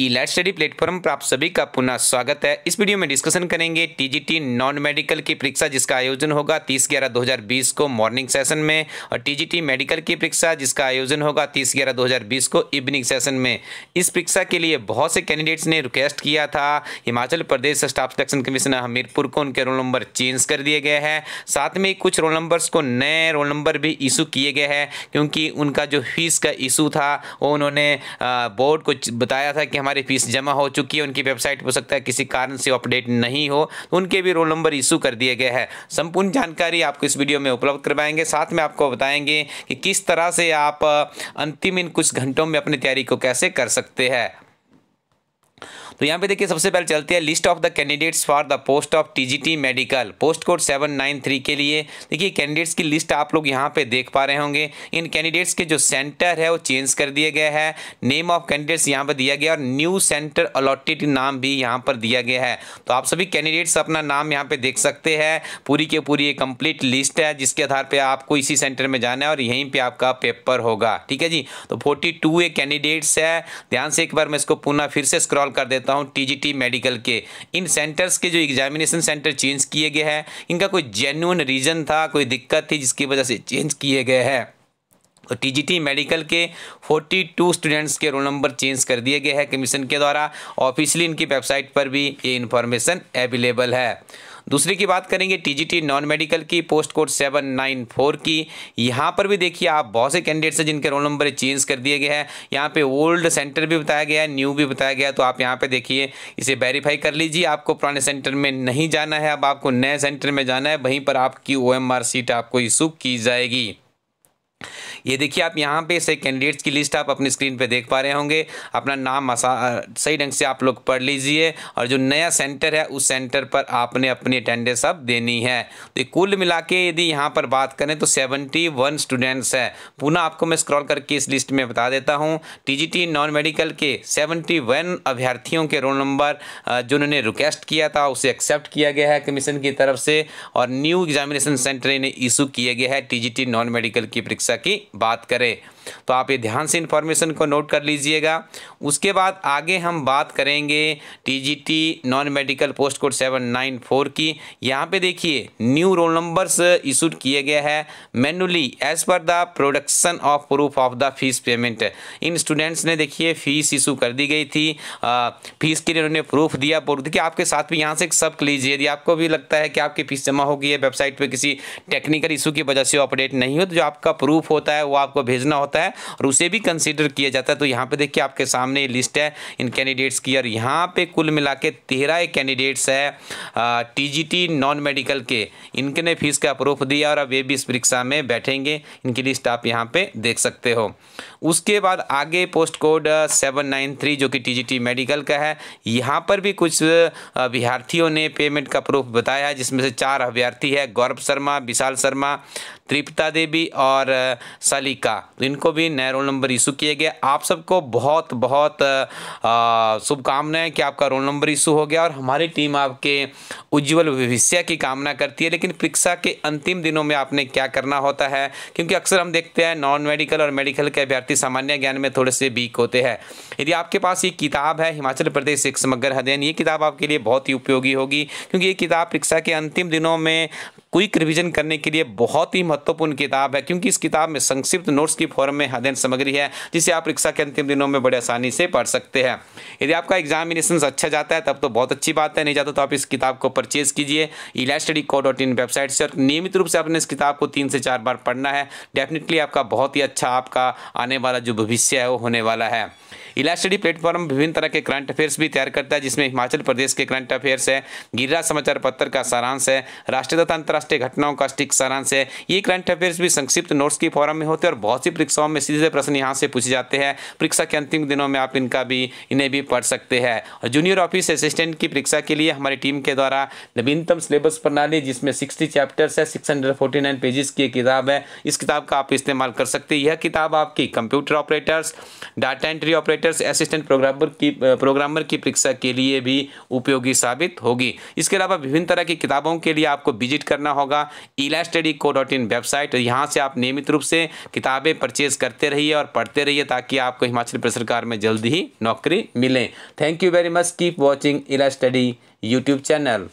Elite study platform पर आप सभी का पुनः स्वागत है। इस वीडियो में डिस्कशन करेंगे टीजीटी नॉन मेडिकल की परीक्षा, जिसका आयोजन होगा 30 ग्यारह 2020 को मॉर्निंग सेशन में, और टीजीटी मेडिकल की परीक्षा, जिसका आयोजन होगा 30 ग्यारह 2020 को इवनिंग सेशन में। इस परीक्षा के लिए बहुत से कैंडिडेट्स ने रिक्वेस्ट किया था। Himachal Pradesh staff selection commission Hamirpur को उनके रोल नंबर चेंज कर दिए गए हैं। साथ में कुछ रोल नंबर्स को नए रोल नंबर भी इशू किए गए हैं, क्योंकि उनका जो फ़ीस का इशू था, वो उन्होंने बोर्ड को बताया था कि फ़ीस जमा हो चुकी है, उनकी वेबसाइट, हो सकता है किसी कारण से अपडेट नहीं हो तो उनके भी रोल नंबर इशू कर दिए गए हैं। संपूर्ण जानकारी आपको इस वीडियो में उपलब्ध करवाएँगे। साथ में आपको बताएँगे कि किस तरह से आप, अंतिम इन कुछ घंटों में अपनी तैयारी को कैसे कर सकते हैं। तो यहाँ पे देखिए, सबसे पहले चलते हैं list of the candidates for the post of TGT medical post code seven nine three के लिए देखिए कैंडिडेट्स की लिस्ट आप लोग यहाँ पे देख पा रहे होंगे। इन कैंडिडेट्स के जो सेंटर है, वो चेंज कर दिया गया है। नेम ऑफ़ कैंडिडेट्स यहाँ पर दिया गया और न्यू सेंटर अलॉटेड नाम भी यहाँ पर दिया गया है। तो आप सभी कैंडिडेट्स अपना नाम यहाँ पे देख सकते हैं। पूरी के पूरी एक कंप्लीट लिस्ट है, जिसके आधार पर आपको इसी सेंटर में जाना है और यहीं पर आपका पेपर होगा। ठीक है जी? तो फोर्टी टू एक कैंडिडेट्स है। ध्यान से एक बार मैं इसको पुनः फिर से स्क्रॉल कर देता हूँ टीजीटी मेडिकल के। इन सेंटर्स के जो एग्जामिनेशन सेंटर चेंज किए गए हैं, इनका कोई जेन्यून रीज़न था, कोई दिक्कत थी जिसकी वजह से चेंज किए गए हैं? तो टीजीटी मेडिकल के 42 स्टूडेंट्स के रोल नंबर चेंज कर दिए गए हैं कमीशन के द्वारा। ऑफिशियली इनकी वेबसाइट पर भी ये इन्फॉर्मेशन अवेलेबल है। दूसरी की बात करेंगे टीजीटी नॉन मेडिकल की, post code seven nine four की। यहाँ पर भी देखिए आप बहुत से कैंडिडेट्स हैं जिनके रोल नंबर चेंज कर दिए गए हैं। यहाँ पे ओल्ड सेंटर भी बताया गया है, न्यू भी बताया गया तो आप यहाँ पे देखिए, इसे वेरीफाई कर लीजिए। आपको पुराने सेंटर में नहीं जाना है, अब आपको नए सेंटर में जाना है, वहीं पर आपकी ओएमआर सीट आपको इशू की जाएगी। ये देखिए, आप यहाँ पे से कैंडिडेट्स की लिस्ट आप अपनी स्क्रीन पे देख पा रहे होंगे। अपना नाम सही ढंग से आप लोग पढ़ लीजिए और जो नया सेंटर है, उस सेंटर पर आपने अपनी अटेंडेंस अब देनी है। तो कुल मिला के यदि यहाँ पर बात करें तो सेवेंटी वन स्टूडेंट्स है। पुनः आपको मैं स्क्रॉल करके इस लिस्ट में बता देता हूँ। टी नॉन मेडिकल के सेवेंटी वन अभ्यर्थियों के रोल नंबर जो उन्होंने रिक्वेस्ट किया था, उसे एक्सेप्ट किया गया है कमीशन की तरफ़ से और न्यू एग्जामिनेशन सेंटर इन्हें इशू किए गए हैं टी नॉन मेडिकल की परीक्षा की बात करें। तो आप ये ध्यान से इन्फॉर्मेशन को नोट कर लीजिएगा। उसके बाद आगे हम बात करेंगे TGT non medical post code seven nine four की। यहाँ पे देखिए न्यू रोल नंबर्स इशूड किए गए हैं। Manually as per the production of proof of the fees payment in students ने देखिए फ़ीस इशू कर दी गई थी। फ़ीस के लिए उन्होंने प्रूफ दिया। देखिए, आपके साथ भी यहाँ से एक सब लीजिए। यदि आपको भी लगता है कि आपकी फ़ीस जमा हो गई है वेबसाइट पर किसी टेक्निकल इशू की वजह से अपडेट नहीं हो तो जो आपका प्रूफ होता है, वो आपको भेजना होता है। और उसे भी कंसिडर किया जाता है। तो यहाँ पे देखिए आपके सामने लिस्ट है, इन कैंडिडेट्स की। और यहाँ पे कुल मिला के तेरह कैंडिडेट्स है टीजीटी नॉन मेडिकल के। इनके ने फ़ीस का प्रूफ दिया और अब ये भी इस परीक्षा में बैठेंगे। इनकी लिस्ट आप यहाँ पे देख सकते हो। उसके बाद आगे post code seven nine three जो कि टीजीटी मेडिकल का है। यहाँ पर भी कुछ अभ्यर्थियों ने पेमेंट का प्रूफ बताया है, जिसमें से चार अभ्यर्थी है, गौरव शर्मा, विशाल शर्मा त्रिपता देवी और सलिका। तो इनको भी नए रोल नंबर इशू किए गए आप सबको बहुत बहुत शुभकामनाएँ कि आपका रोल नंबर इशू हो गया और हमारी टीम आपके उज्जवल भविष्य की कामना करती है। लेकिन परीक्षा के अंतिम दिनों में आपने क्या करना होता है? क्योंकि अक्सर हम देखते हैं नॉन मेडिकल और मेडिकल के अभ्यर्थी सामान्य ज्ञान में थोड़े से वीक होते हैं। यदि आपके पास ये किताब है, हिमाचल प्रदेश एक समग्र अध्ययन, ये किताब आपके लिए बहुत ही उपयोगी होगी। क्योंकि ये किताब परीक्षा के अंतिम दिनों में क्विक रिवीजन करने के लिए बहुत ही महत्वपूर्ण किताब है, क्योंकि इस किताब में संक्षिप्त नोट्स की फॉर्म में अध्ययन सामग्री है, जिसे आप परीक्षा के अंतिम दिनों में बड़े आसानी से पढ़ सकते हैं। यदि आपका एग्जामिनेशन अच्छा जाता है, तब तो बहुत अच्छी बात है, नहीं जाता तो आप इस किताब को परचेज कीजिए। इला study co dot in website से, और नियमित रूप से आपने इस किताब को तीन से चार बार पढ़ना है डेफिनेटली आपका बहुत ही अच्छा आपका आने वाला जो भविष्य है, वो होने वाला है। इला स्टडी प्लेटफॉर्म विभिन्न तरह के करंट अफेयर्स भी तैयार करता है, जिसमें हिमाचल प्रदेश के करंट अफेयर्स है, गिरिराज समाचार पत्र का सारांश है, राष्ट्रीय तथा घटनाओं का स्टिक सारांश है। ये करंट अफेयर्स भी संक्षिप्त नोट्स की फॉर्म में होते हैं और बहुत सी परीक्षाओं में सीधे प्रश्न यहाँ से पूछे जाते हैं। परीक्षा के अंतिम दिनों में आप इनका भी, इन्हें भी पढ़ सकते हैं। और जूनियर ऑफ़िस असिस्टेंट की परीक्षा के लिए हमारी टीम के द्वारा नवीनतम सिलेबस प्रणाली, जिसमें सिक्सटी चैप्टर्स है सिक्स पेजेस की किताब है, इस किताब का आप इस्तेमाल कर सकते हैं। यह किताब आपकी computer operators data entry operator operators assistant programmer की प्रोग्रामर की परीक्षा के लिए भी उपयोगी साबित होगी। इसके अलावा विभिन्न तरह की किताबों के लिए आपको विज़िट करना होगा। इला study co dot in website यहाँ से आप नियमित रूप से किताबें परचेज करते रहिए और पढ़ते रहिए ताकि आपको हिमाचल प्रदेश सरकार में जल्दी ही नौकरी मिले। Thank you very much keep watching Ila study YouTube channel